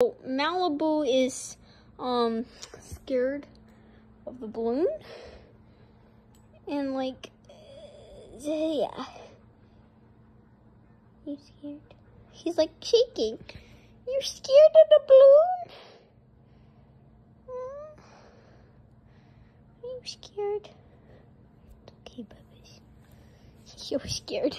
Malibu is um scared of the balloon. And like uh, yeah. he's scared? He's like shaking. You're scared of the balloon? Are you scared? It's okay, babies he's so scared.